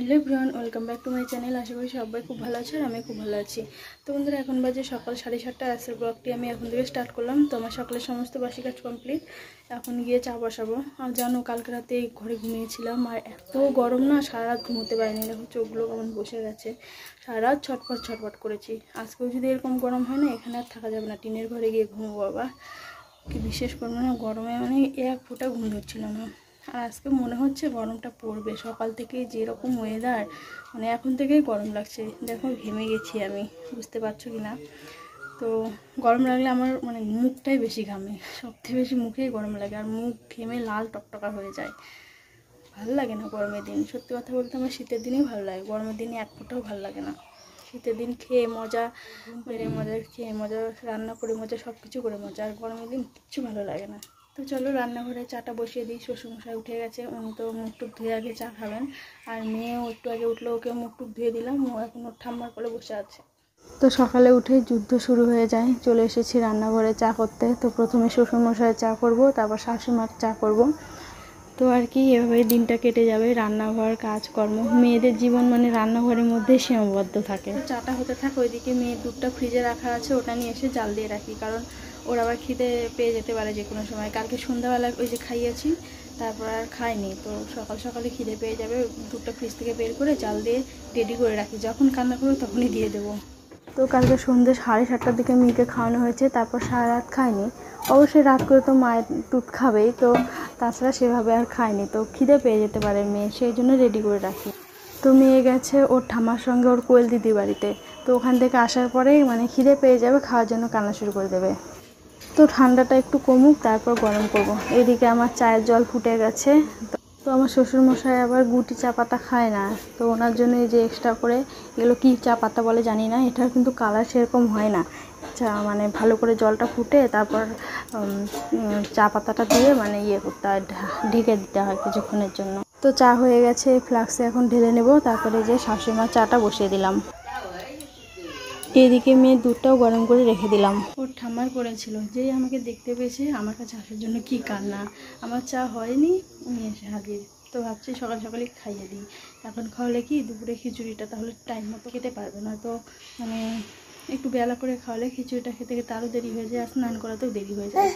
Hello Brian welcome back to my channel. আশা করি সবাই খুব ভালো আছে আর আমি খুব ভালো আছি। তো বন্ধুরা, এখন বাজে সকাল সাড়ে সাতটা। আজকের ব্লগটি আমি এখন থেকে স্টার্ট করলাম। তো আমার সকালের সমস্ত বাসি কাজ কমপ্লিট এখন গিয়ে চা বসাবো। আর জানো, কালকে রাতে ঘরে ঘুমিয়েছিলাম। আর এত গরম না, সারা রাত ঘুমোতে পারিনি। দেখো, চোখগুলো কেমন বসে গেছে। সারা রাত ছটফট ছটফট করেছি। আজকেও যদি এরকম গরম হয় না, এখানে আর থাকা যাবে না। টিনের ঘরে গিয়ে ঘুমবো বাবা কি বিশেষ করে মানে গরমে মানে এক ফোঁটা ঘুম হচ্ছিল না। আর আজকে মনে হচ্ছে গরমটা পড়বে। সকাল থেকে যেরকম ওয়েদার মানে এখন থেকেই গরম লাগছে। দেখো, ঘেমে গেছি আমি, বুঝতে পারছ কি না? তো গরম লাগলে আমার মানে মুখটাই বেশি ঘামে। সবথেকে বেশি মুখেই গরম লাগে, আর মুখ ঘেমে লাল টকটকা হয়ে যায়। ভালো লাগে না গরমের দিন। সত্যি কথা বলতে আমার শীতের দিনেই ভালো লাগে। গরমের দিনে এক ফোঁটাও ভালো লাগে না। শীতের দিন খেয়ে মজা মেরে মজা, খেয়ে মজা, রান্না করে মজা সব কিছু করে মজা। আর গরমের দিন কিচ্ছু ভালো লাগে না। তো চলো রান্নাঘরে চাটা বসিয়ে দিই। শ্বশুরমশাই উঠে গেছে, উনি তো মুখ টুক ধুয়ে আগে চা খাবেন। আর মেয়েও একটু আগে উঠল ওকে মুখ টুক ধুয়ে দিলাম, ও এখন ওর ঠাম্মার করে বসে আছে। তো সকালে উঠে যুদ্ধ শুরু হয়ে যায়, চলে এসেছি রান্নাঘরে চা করতে। তো প্রথমে শ্বশুরমশাই চা করব, তারপর শাশুমার চা করব। তো আর কি এভাবে দিনটা কেটে যাবে, রান্নাঘর, কাজকর্ম। মেয়েদের জীবন মানে রান্নাঘরের মধ্যে সীমাবদ্ধ থাকে। চাটা হতে থাকে, ওইদিকে মেয়ের দুধটা ফ্রিজে রাখা আছে, ওটা নিয়ে এসে জাল দিয়ে রাখি। কারণ ওর আবার খিদে পেয়ে যেতে পারে যে কোনো সময়। কালকে সন্ধ্যাবেলা ওই যে খাইয়েছি, তারপর আর খাইনি। তো সকাল সকালে খিদে পেয়ে যাবে, দুধটা ফ্রিজ থেকে বের করে জাল দিয়ে রেডি করে রাখি। যখন কান্না করবে তখনই দিয়ে দেবো। তো কালকে সন্ধ্যে সাড়ে সাতটার দিকে মেয়েকে খাওয়ানো হয়েছে, তারপর সারা রাত খায়নি। অবশ্যই রাত করে তো মায়ের দুধ খাবেই, তো তাছাড়া সেভাবে আর খায়নি। তো খিদে পেয়ে যেতে পারে মেয়ে, সেই জন্য রেডি করে রাখি। তো মেয়ে গেছে ওর ঠামার সঙ্গে ওর কোয়েল দিদি বাড়িতে। তো ওখান থেকে আসার পরেই মানে খিদে পেয়ে যাবে, খাওয়ার জন্য কান্না শুরু করে দেবে। তো ঠান্ডাটা একটু কমুক, তারপর গরম করব। এদিকে আমার চায়ের জল ফুটে গেছে। তো আমার শ্বশুরমশাই আবার গুটি চা পাতা খায় না। তো ওনার জন্য এই যে এক্সট্রা করে, এগুলো কী চা পাতা বলে জানি না, এটার কিন্তু কালার সেরকম হয় না। চা মানে ভালো করে জলটা ফুটে, তারপর চা পাতাটা দিয়ে মানে ইয়ে করতে হয় ঢেকে দিতে হয় কিছুক্ষণের জন্য। তো চা হয়ে গেছে ফ্লাক্সে এখন ঢেলে নেব। তারপরে যে শাশুড়িমা চাটা বসিয়ে দিলাম। এদিকে মেয়ে দুধটাও গরম করে রেখে দিলাম। ওর ঠাম্মার করেছিল যেই আমাকে দেখতে পেয়েছে আমার কাছে আসার জন্য কি কান্না। আমার চা হয়নি উনি এসে হাজির। তো ভাবছি সকাল সকালে খাইয়ে দিই। এখন খাওয়ালে কি দুপুরে খিচুড়িটা তাহলে টাইম মতো খেতে পারবে না। তো মানে একটু বেলা করে খাওয়ালে খিচুড়িটা খেতে খেতে আরও দেরি হয়ে যায় আর স্নান করাতেও দেরি হয়ে যায়।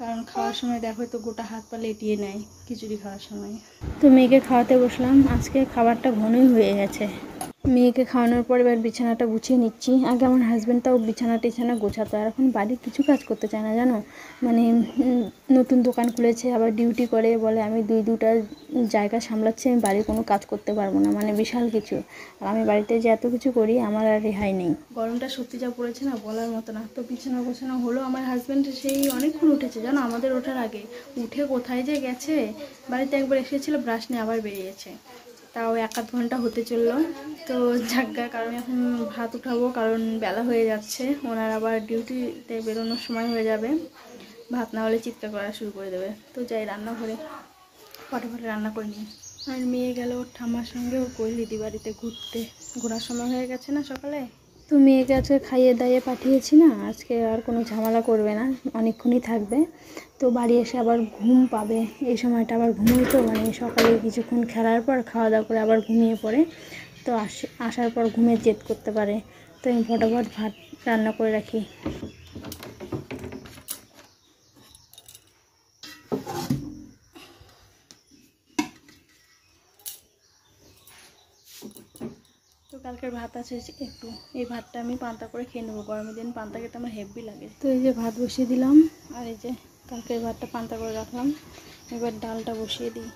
কারণ খাওয়ার সময় দেখো তো গোটা হাত পা লেটিয়ে নেয় খিচুড়ি খাওয়ার সময়। তো মেয়েকে খাওয়াতে বসলাম আজকে খাবারটা ঘনই হয়ে গেছে। মেয়েকে খাওয়ানোর পর এবার বিছানাটা গুছিয়ে নিচ্ছি। আগে আমার হাজব্যান্ড তাও বিছানা টিছানা গোছাতো। আর এখন বাড়ির কিছু কাজ করতে চায় না, জানো? মানে নতুন দোকান খুলেছে, আবার ডিউটি করে, বলে আমি দুই, দুটা জায়গা সামলাচ্ছি, আমি বাড়ির কোনো কাজ করতে পারব না মানে বিশাল কিছু। আর আমি বাড়িতে যে এত কিছু করি, আমার আর রেহাই নেই। গরমটা সত্যি যা পড়েছে না, বলার মতো না। তো বিছানা গোছানো হলো, আমার হাজব্যান্ড সেই অনেকক্ষণ উঠেছে, জানো? আমাদের ওঠার আগে। উঠে কোথায় যে গেছে? বাড়িতে একবার এসেছিল ব্রাশ নিয়ে আবার বেরিয়েছে। তাও এক আধ ঘণ্টা হতে চলল। তো যাজ্ঞা কারণ এখন ভাত উঠাবো, কারণ বেলা হয়ে যাচ্ছে। ওনার আবার ডিউটিতে বেরোনোর সময় হয়ে যাবে। ভাত না হলে চিৎকার করা শুরু করে দেবে। তো যাই, রান্নাঘরে ফটে ফটে রান্না করে নিই। আর মেয়ে গেল ঠাম্মার সঙ্গে ও কোয়েল দিদি বাড়িতে ঘুরতে? ঘোরার সময় হয়ে গেছে না সকালে? তো মেয়েকে আজকে খাইয়ে দাইয়ে পাঠিয়েছি না, আজকে আর কোনো ঝামেলা করবে না, অনেকক্ষণই থাকবে। তো বাড়ি এসে আবার ঘুম পাবে, এই সময়টা আবার ঘুমোই তো মানে সকালে কিছুক্ষণ খেলার পর খাওয়া দাওয়া করে আবার ঘুমিয়ে পড়ে। তো আসে, আসার পর ঘুমের জেদ করতে পারে। তো আমি ফটাফট ভাত রান্না করে রাখি। তো ভাত আছে একটু, এই ভাতটা আমি পান্তা করে খেয়ে নেব। গরমের দিন পান্তা খেতে আমার হেভি লাগে। তো এই যে ভাত বসিয়ে দিলাম, আর এই যে কালকের ভাতটা পান্তা করে রাখলাম। এবার ডালটা বসিয়ে দিই।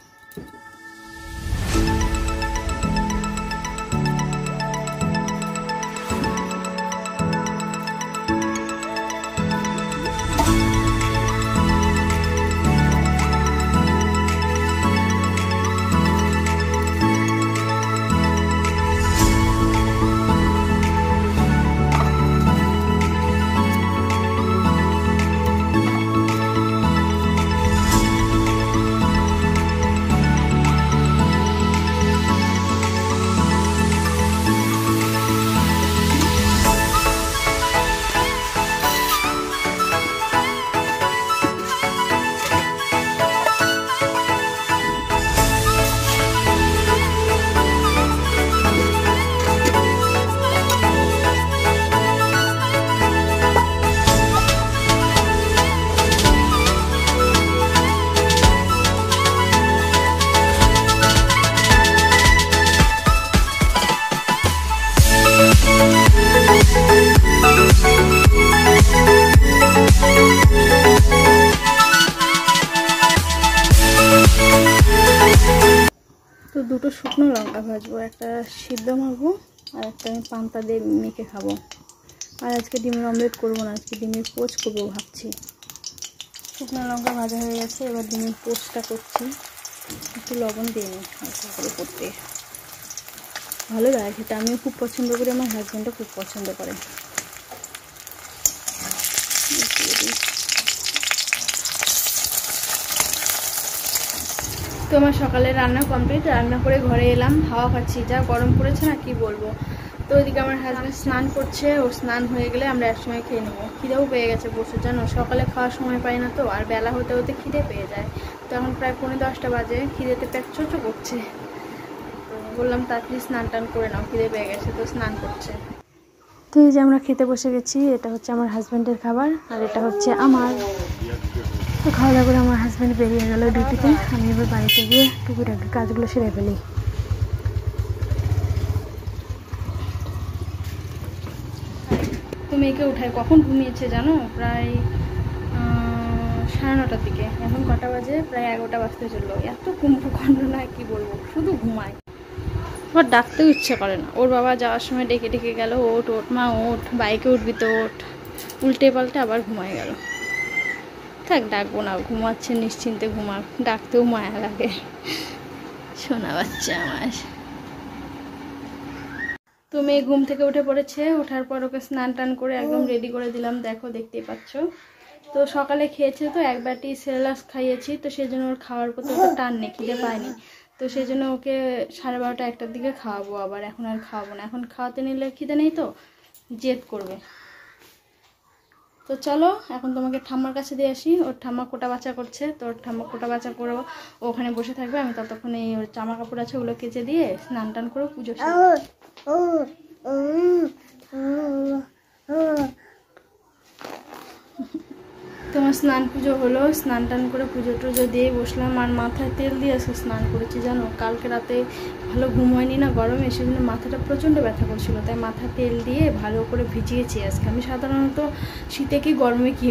দুটো শুকনো লঙ্কা ভাজবো, একটা সিদ্ধ মাখবো, আর একটা আমি পান্তা দিয়ে মেখে খাব। আর আজকে ডিমের অমলেট করব না, আজকে ডিমের পোচ করব ভাবছি। শুকনো লঙ্কা ভাজা হয়ে গেছে, এবার ডিমের পোচটা করছি। একটু লবণ দিয়ে নিই, হালকা করে করতে। ভালো লাগে খেতে, আমিও খুব পছন্দ করি, আমার হাজব্যান্ডও খুব পছন্দ করে দিয়ে দিই। তো আমার সকালে রান্না কমপ্লিট রান্না করে ঘরে এলাম, হাওয়া খাচ্ছি। যা গরম পড়েছে না, কি বলব? তো ওইদিকে আমার হাজব্যান্ড স্নান করছে ও স্নান হয়ে গেলে আমরা একসময় খেয়ে নেব। খিদেও পেয়ে গেছে বসে জানো? সকালে খাওয়ার সময় পাই না তো, আর বেলা হতে হতে খিদে পেয়ে যায়। তো এখন প্রায় পৌনে দশটা বাজে, খিদেতে পেট চোচো করছে। তো বললাম, তাড়াতাড়ি স্নান টান করে নাও, খিদে পেয়ে গেছে তো স্নান করছে। তো এই যে আমরা খেতে বসে গেছি, এটা হচ্ছে আমার হাজব্যান্ডের খাবার, আর এটা হচ্ছে আমার। তো খাওয়া দাওয়া করে আমার হাজব্যান্ড বেরিয়ে গেল ডিউটিতে আমি এবার বাড়িতে গিয়ে টুকিটাকি কাজগুলো সেরে ফেলি। তো মেয়েকে উঠায়। কখন ঘুমিয়েছে জানো? প্রায় সাড়ে নটার দিকে। এখন কটা বাজে? প্রায় এগারোটা বাজতে চলল। এত কুম্ভকাণ্ড না কি বলব? শুধু ঘুমায়। আবার ডাকতেও ইচ্ছে করে না। ওর বাবা যাওয়ার সময় ডেকে ডেকে গেল ওঠ ওঠ মা ওঠ বাইকে উঠবি তো ওঠ। উল্টে পাল্টে আবার ঘুমায় গেল। থাক, ডাকবো না, ঘুমাচ্ছে নিশ্চিন্তে ঘুমাক, ডাকতেও মায়া লাগে। শোনা বাচ্চা আমার। তো মেয়ে ঘুম থেকে উঠে পড়েছে, ওঠার পর ওকে স্নান টান করে একদম রেডি করে দিলাম, দেখো, দেখতেই পাচ্ছ। তো সকালে খেয়েছে তো, এক বাটি সেরেলাক্স খাইয়েছি, তো সেই জন্য ওর খাওয়ার প্রতি ওটা টান নেই, খিদে পায়নি। তো সেই জন্য ওকে সাড়ে বারোটা একটার দিকে খাওয়াবো আবার, এখন আর খাওয়াবো না। এখন খাওয়াতে নিলে খিদে নেই তো? জেদ করবে। তো চলো এখন তোমাকে ঠাম্মার কাছে দিয়ে আসি ওর ঠাম্মা কোটা বাচ্চা করছে তো ওর ঠাম্মা কোটা বাচ্চা করে ওখানে বসে থাকবে আমি ততক্ষণ এই ওর জামা কাপড় আছে ওগুলো কেচে দিয়ে স্নান টান করে পুজো তোমার স্নান পুজো হলো, স্নান টান করে পুজো টুজো দিয়ে বসলাম আর মাথায় তেল দিয়ে এসে স্নান করেছি, জানো? কালকে রাতে ভালো ঘুম হয়নি না গরমে, সেজন্য মাথাটা প্রচণ্ড ব্যথা করছিল, তাই মাথা তেল দিয়ে ভালো করে ভিজিয়েছি আজকে। আমি সাধারণত শীতে কি, গরমে কি,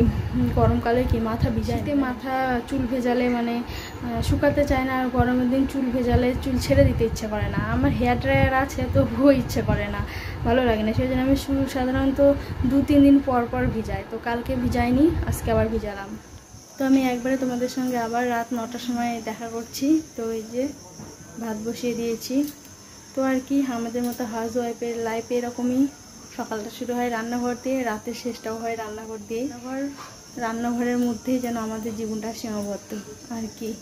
গরমকালে কি মাথা ভিজাইতে মাথা চুল ভেজালে মানে শুকাতে চায় না, আর গরমের দিন চুল ভেজালে চুল ছেড়ে দিতে ইচ্ছে করে না। আমার হেয়ার ড্রায়ার আছে, তবুও ইচ্ছে করে না। ভালো লাগে না সেই জন্য আমি সাধারণত দু, তিন দিন পর পর ভিজাই। তো কালকে ভিজাইনি, আজকে আবার ভিজালাম। তো আমি একবারে তোমাদের সঙ্গে আবার রাত নটার সময় দেখা করছি। তো এই যে ভাত বসিয়ে দিয়েছি। তো আর কি, আমাদের মতো হাউস ওয়াইফের লাইফ এরকমই। সকালটা শুরু হয় রান্নাঘর দিয়ে, রাতের শেষটাও হয় রান্নাঘর দিয়ে। আবার রান্নাঘরের মধ্যেই যেন আমাদের জীবনটা সীমাবদ্ধ। আর কি?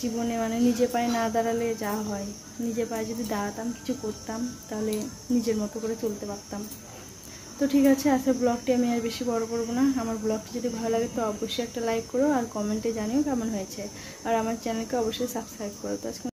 জীবনে মানে নিজে পায়ে না দাঁড়ালে যা হয়। নিজে পায়ে যদি দাঁড়াতাম, কিছু করতাম, তাহলে নিজের মতো করে চলতে পারতাম। তো ঠিক আছে, আজকের ব্লগটি আমি আর বেশি বড় করব না। আমার ব্লগটি যদি ভালো লাগে তো অবশ্যই একটা লাইক করো আর কমেন্টে জানিও কেমন হয়েছে। আর আমার চ্যানেলকে অবশ্যই সাবস্ক্রাইব করো। তো আজকে